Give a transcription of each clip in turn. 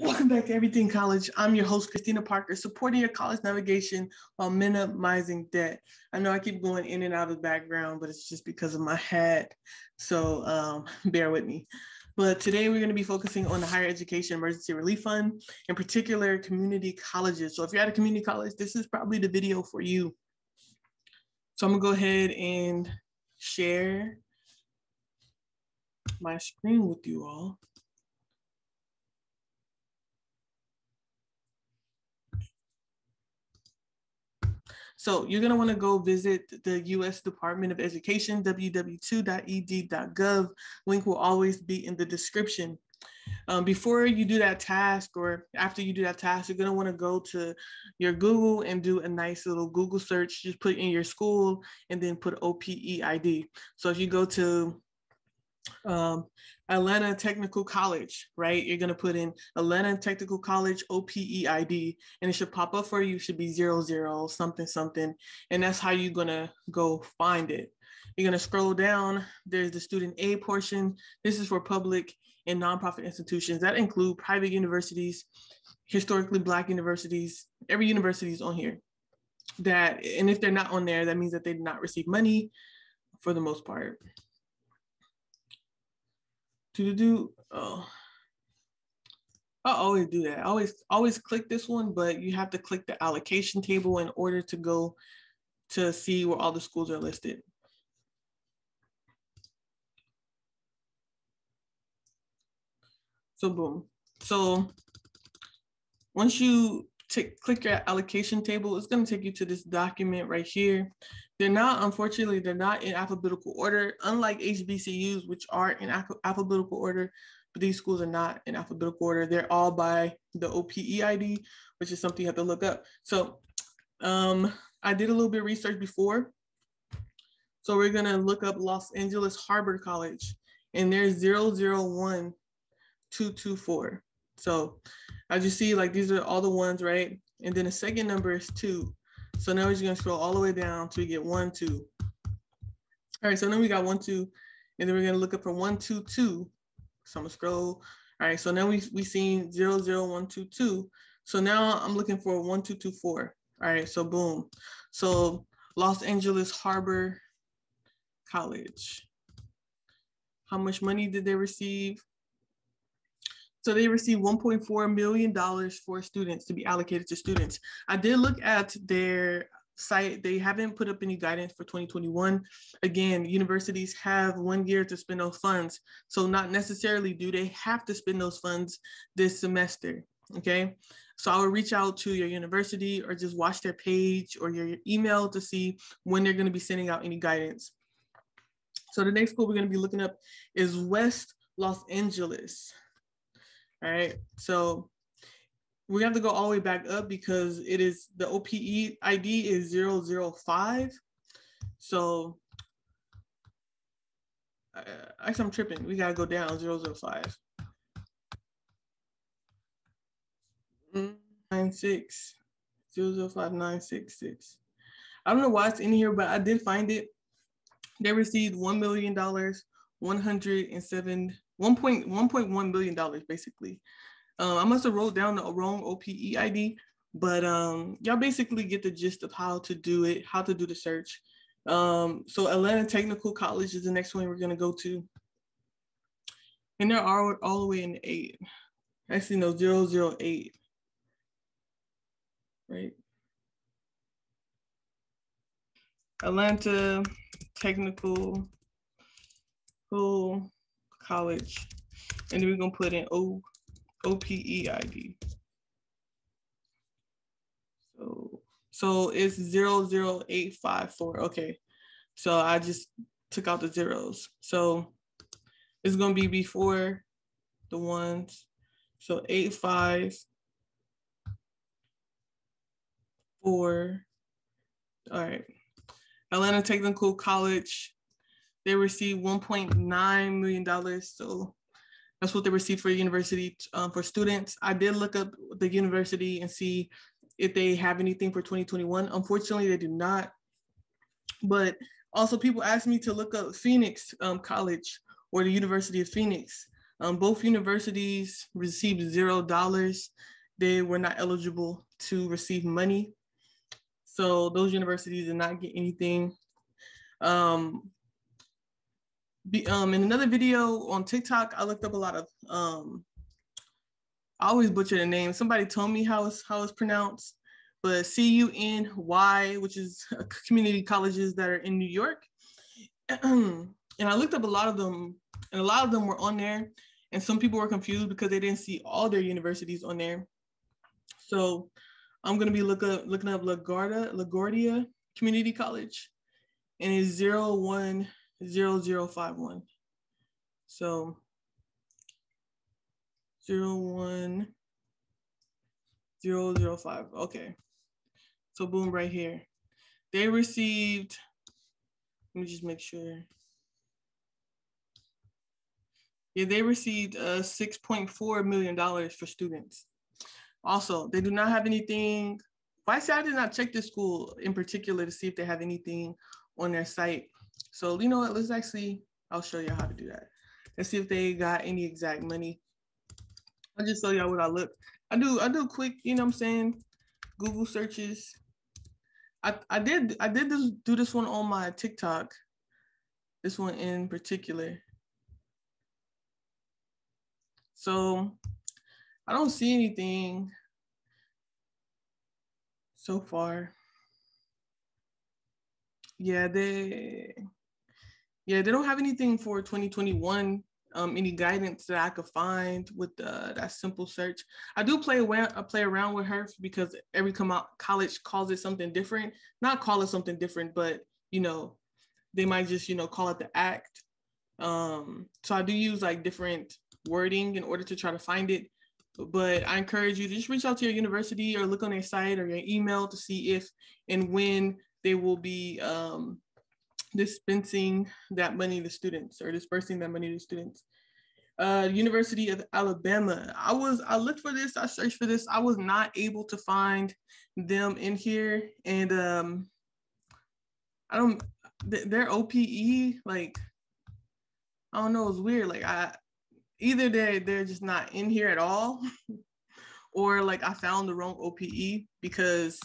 Welcome back to Everything College. I'm your host, Christina Parker, supporting your college navigation while minimizing debt. I know I keep going in and out of the background, but it's just because of my hat. So um, bear with me. But today we're going to be focusing on the Higher Education Emergency Relief Fund, in particular community colleges. So if you're at a community college, this is probably the video for you. So I'm going to go ahead and share my screen with you all. So you're going to want to go visit the U.S. Department of Education, www.ed.gov. Link will always be in the description. Um, before you do that task or after you do that task, you're going to want to go to your Google and do a nice little Google search. Just put in your school and then put OPEID. So if you go to um, Atlanta Technical College, right? You're gonna put in Atlanta Technical College OPEID, and it should pop up for you. It should be zero zero something something, and that's how you're gonna go find it. You're gonna scroll down. There's the student aid portion. This is for public and nonprofit institutions that include private universities, historically Black universities. Every university is on here. That and if they're not on there, that means that they did not receive money, for the most part to do oh I always do that. I always always click this one, but you have to click the allocation table in order to go to see where all the schools are listed. So boom. So once you click your allocation table, it's going to take you to this document right here. They're not, unfortunately, they're not in alphabetical order, unlike HBCUs, which are in alphabetical order, but these schools are not in alphabetical order. They're all by the OPEID, which is something you have to look up. So um, I did a little bit of research before. So we're gonna look up Los Angeles Harbor College and there's 001224. So as you see, like these are all the ones, right? And then the second number is two. So now we're just gonna scroll all the way down till we get one, two. All right, so then we got one, two, and then we're gonna look up for one, two, two. So I'm gonna scroll. All right, so now we we seen zero, zero, one, two, two. So now I'm looking for one, two, two, four. All right, so boom. So Los Angeles Harbor College. How much money did they receive? So they received $1.4 million for students to be allocated to students. I did look at their site. They haven't put up any guidance for 2021. Again, universities have one year to spend those funds. So not necessarily do they have to spend those funds this semester, okay? So I would reach out to your university or just watch their page or your email to see when they're gonna be sending out any guidance. So the next school we're gonna be looking up is West Los Angeles. All right. So we have to go all the way back up because it is the OPE ID is 005. So uh, actually I'm tripping. We gotta go down 005. Nine six zero zero five nine six six. I don't know why it's in here, but I did find it. They received one million dollars, one hundred and seven 1.1 billion dollars basically. Um, I must have wrote down the wrong OPE ID, but um, y'all basically get the gist of how to do it, how to do the search. Um, so Atlanta Technical College is the next one we're gonna go to. And they're all, all the way in the eight. Actually, no, 008, right? Atlanta Technical School college. And then we're gonna put in O OPE So so it's 00854. Okay. So I just took out the zeros. So it's gonna be before the ones. So eight five four. All right. Atlanta Technical College they received $1.9 million. So that's what they received for university um, for students. I did look up the university and see if they have anything for 2021. Unfortunately, they do not. But also people asked me to look up Phoenix um, College or the University of Phoenix. Um, both universities received zero dollars. They were not eligible to receive money. So those universities did not get anything. Um, um, in another video on TikTok, I looked up a lot of, um, I always butcher the name. Somebody told me how it's, how it's pronounced, but C-U-N-Y, which is community colleges that are in New York. and I looked up a lot of them and a lot of them were on there and some people were confused because they didn't see all their universities on there. So I'm gonna be look up, looking up LaGuardia, LaGuardia Community College and it's 010051. So 01005, okay. So boom, right here. They received, let me just make sure. Yeah, they received uh, $6.4 million for students. Also, they do not have anything. Why say I did not check this school in particular to see if they have anything on their site. So you know what, let's actually, I'll show you how to do that. Let's see if they got any exact money. I'll just show y'all what I look. I do, I do quick, you know what I'm saying? Google searches. I, I did, I did this, do this one on my TikTok. This one in particular. So I don't see anything so far yeah, they yeah, they don't have anything for 2021. Um, any guidance that I could find with uh, that simple search. I do play around, I play around with her because every come out college calls it something different. Not call it something different, but you know, they might just you know call it the act. Um, so I do use like different wording in order to try to find it. But I encourage you to just reach out to your university or look on their site or your email to see if and when they will be um, dispensing that money to students or dispersing that money to students. Uh, University of Alabama. I was I looked for this. I searched for this. I was not able to find them in here, and um, I don't. Their OPE like I don't know. It's weird. Like I either they they're just not in here at all, or like I found the wrong OPE because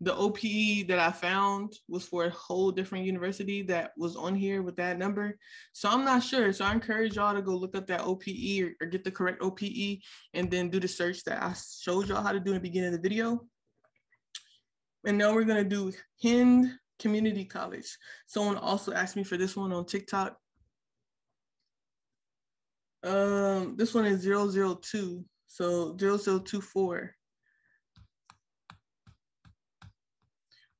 the OPE that I found was for a whole different university that was on here with that number. So I'm not sure. So I encourage y'all to go look up that OPE or, or, get the correct OPE and then do the search that I showed y'all how to do in the beginning of the video. And now we're gonna do Hinds Community College. Someone also asked me for this one on TikTok. Um, this one is 002, so 0024.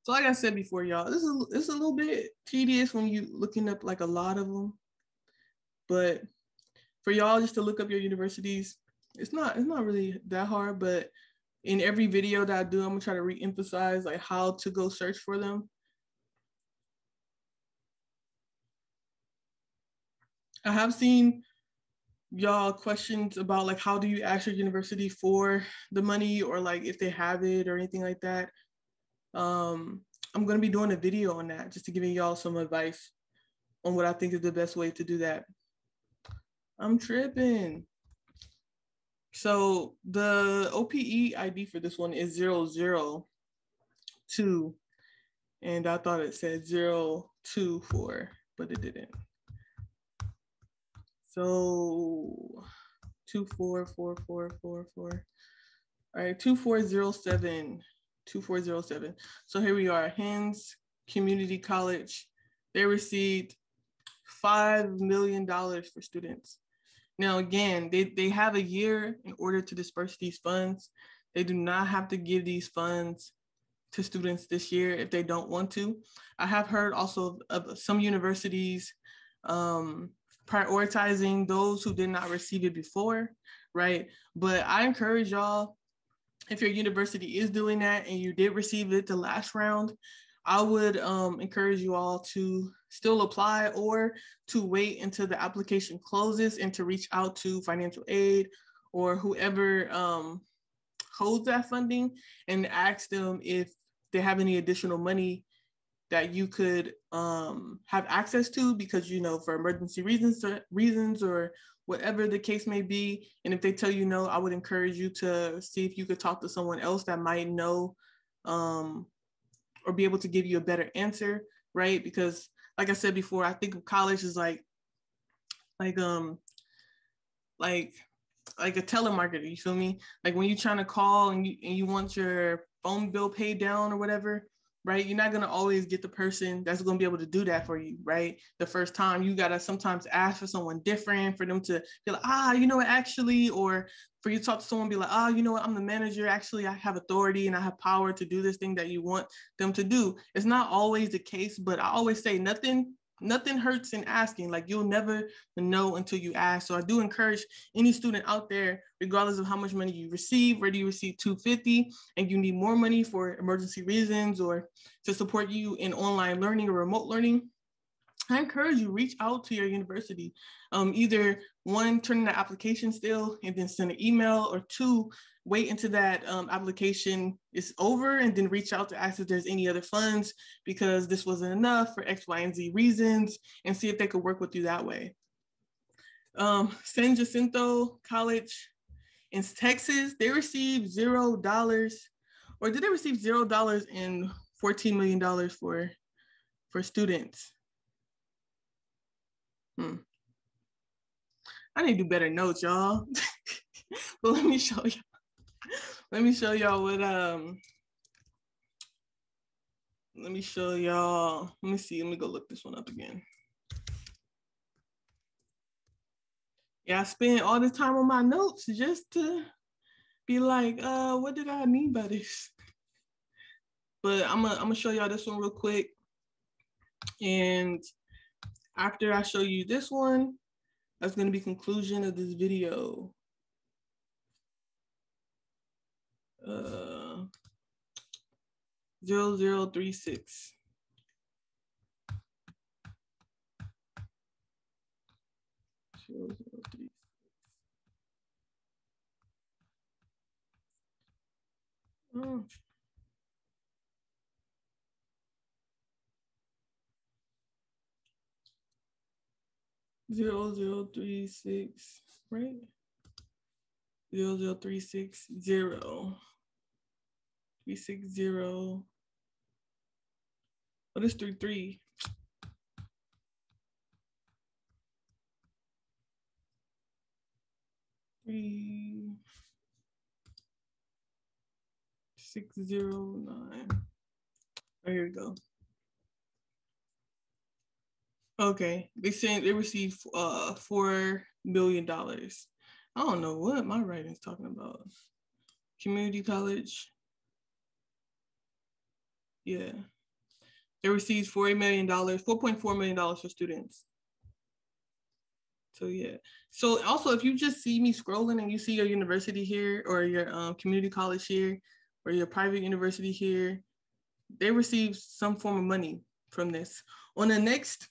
So like I said before, y'all, this is it's a little bit tedious when you looking up like a lot of them. But for y'all just to look up your universities, it's not it's not really that hard. But in every video that I do, I'm gonna try to re-emphasize like how to go search for them. I have seen y'all questions about like how do you ask your university for the money or like if they have it or anything like that. Um, I'm going to be doing a video on that just to giving y'all some advice on what I think is the best way to do that. I'm tripping. So the OPE ID for this one is 002. And I thought it said 024, but it didn't. So 244444. All right, 2407. 2407. So here we are, Hinds Community College. They received $5 million for students. Now, again, they, they have a year in order to disperse these funds. They do not have to give these funds to students this year if they don't want to. I have heard also of some universities um, prioritizing those who did not receive it before, right? But I encourage y'all if your university is doing that and you did receive it the last round, I would um, encourage you all to still apply or to wait until the application closes and to reach out to financial aid or whoever um, holds that funding and ask them if they have any additional money that you could um, have access to because you know for emergency reasons reasons or whatever the case may be. And if they tell you no i would encourage you to see if you could talk to someone else that might know um, or be able to give you a better answer right? Because like i said before i think of college is like like um like like a telemarketer you feel me? Like when you're trying to call and you, and you want your phone bill paid down or whatever right? You're not gonna always get the person that's gonna be able to do that for you, right? The first time you gotta sometimes ask for someone different for them to be like, ah, you know what, actually, or for you to talk to someone, be like, oh, you know what, I'm the manager. Actually, I have authority and I have power to do this thing that you want them to do. It's not always the case, but I always say nothing nothing hurts in asking. Like you'll never know until you ask. So I do encourage any student out there, regardless of how much money you receive, whether you receive 250 and you need more money for emergency reasons or to support you in online learning or remote learning, I encourage you reach out to your university. Um, either one, turn in the application still and then send an email, or two, wait until that um, application is over and then reach out to ask if there's any other funds because this wasn't enough for X, Y, and Z reasons and see if they could work with you that way. Um, San Jacinto College in Texas, they received zero dollars, or did they receive zero dollars and $14 million for, for students? Hmm. I need to do better notes, y'all. but let me show you. Let me show y'all what um let me show y'all. Let me see. Let me go look this one up again. Yeah, I spent all this time on my notes just to be like, uh, what did I mean by this? But I'm gonna I'm gonna show y'all this one real quick. And after I show you this one, that's gonna be conclusion of this video. Uh, 0036. Zero, zero, three, oh. Zero zero three six, right? Zero zero three six zero. Three six zero. What is three three? Three six zero nine. Oh, here we go. Okay, they saying they received uh four million dollars. I don't know what my writing's talking about. Community college. Yeah. It receives $40 million, $4.4 million for students. So yeah. So also, if you just see me scrolling and you see your university here or your um, community college here or your private university here, they receive some form of money from this. On the next,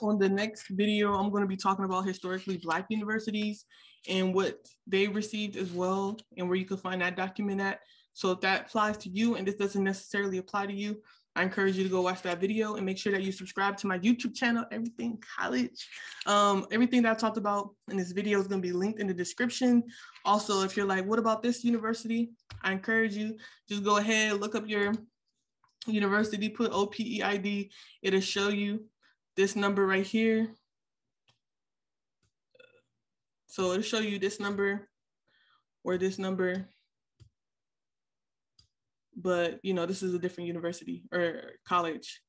on the next video, I'm going to be talking about historically Black universities and what they received as well, and where you can find that document at. So if that applies to you and this doesn't necessarily apply to you, I encourage you to go watch that video and make sure that you subscribe to my YouTube channel, Everything College. Um, everything that I talked about in this video is going to be linked in the description. Also, if you're like, what about this university? I encourage you, just go ahead, look up your university, put OPEID. It'll show you this number right here. So it'll show you this number or this number but you know, this is a different university or college.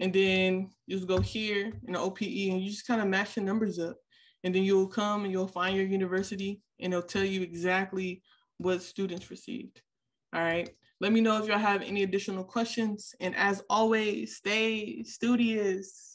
And then you just go here in the OPE and you just kind of match the numbers up. And then you'll come and you'll find your university and it'll tell you exactly what students received. All right. Let me know if y'all have any additional questions. And as always, stay studious.